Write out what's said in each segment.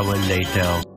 Hour later.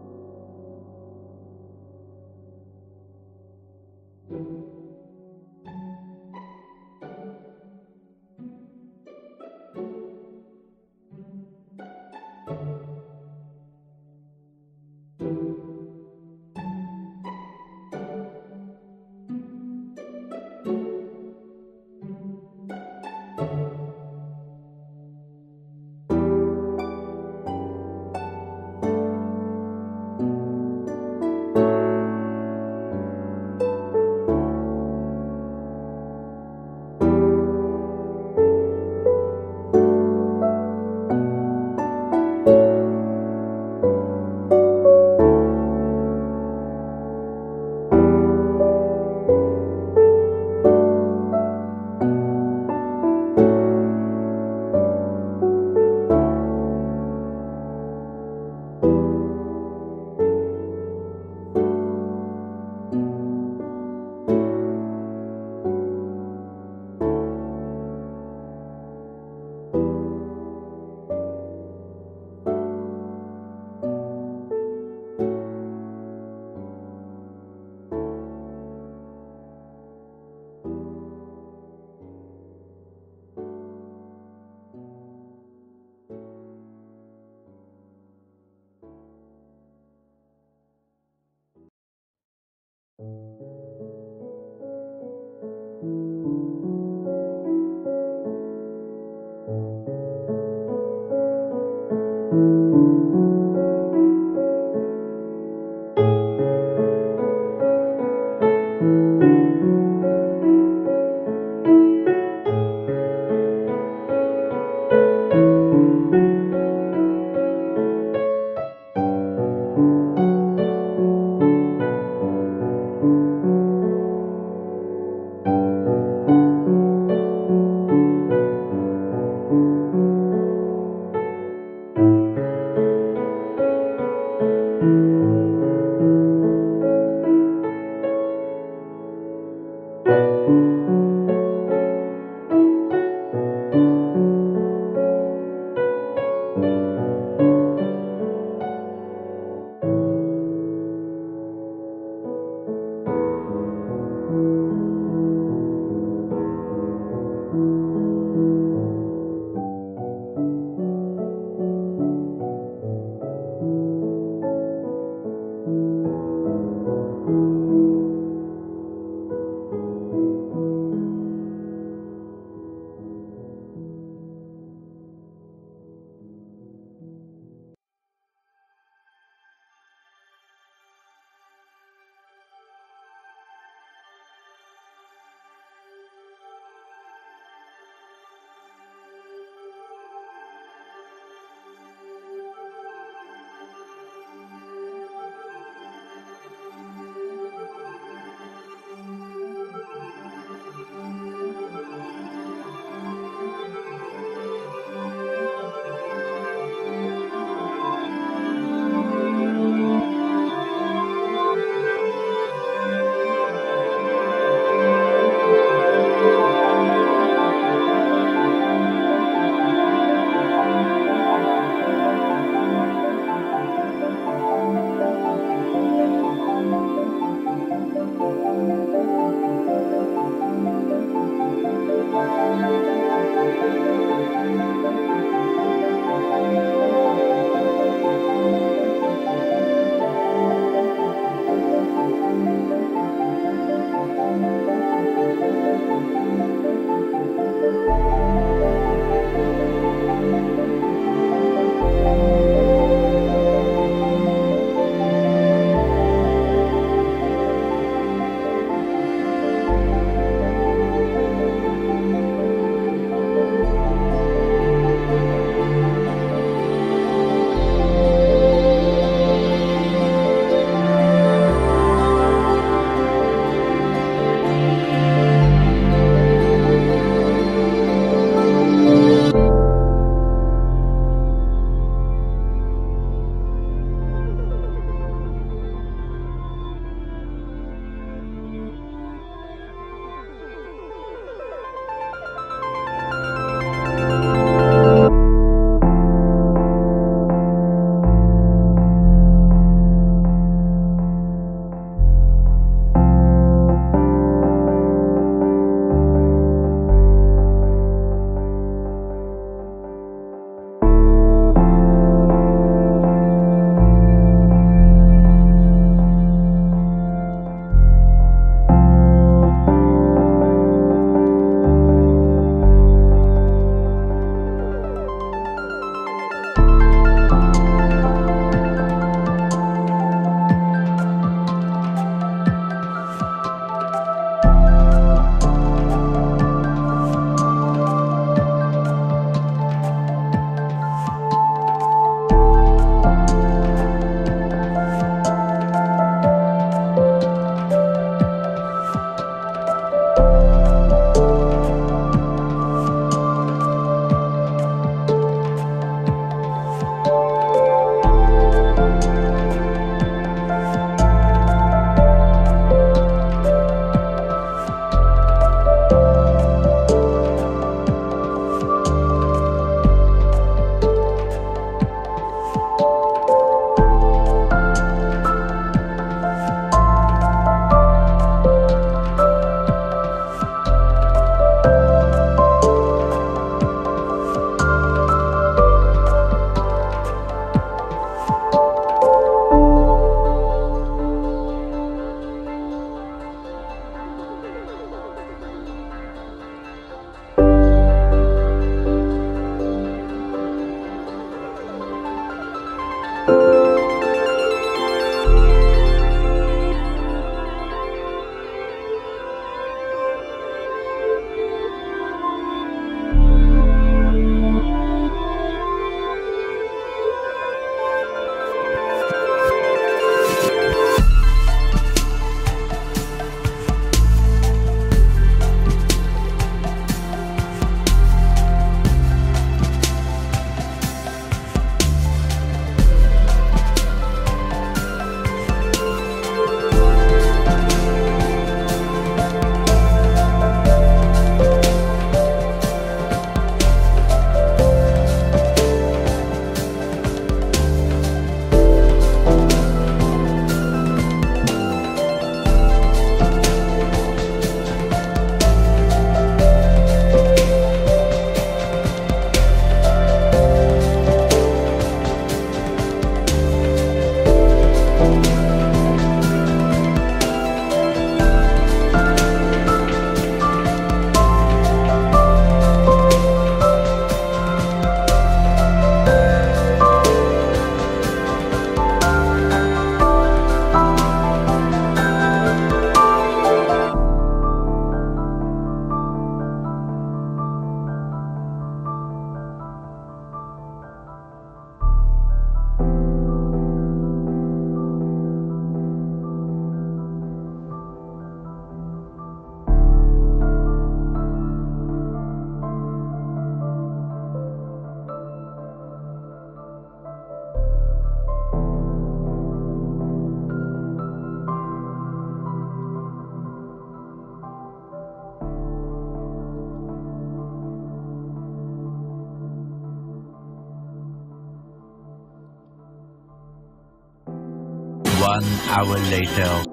One hour later.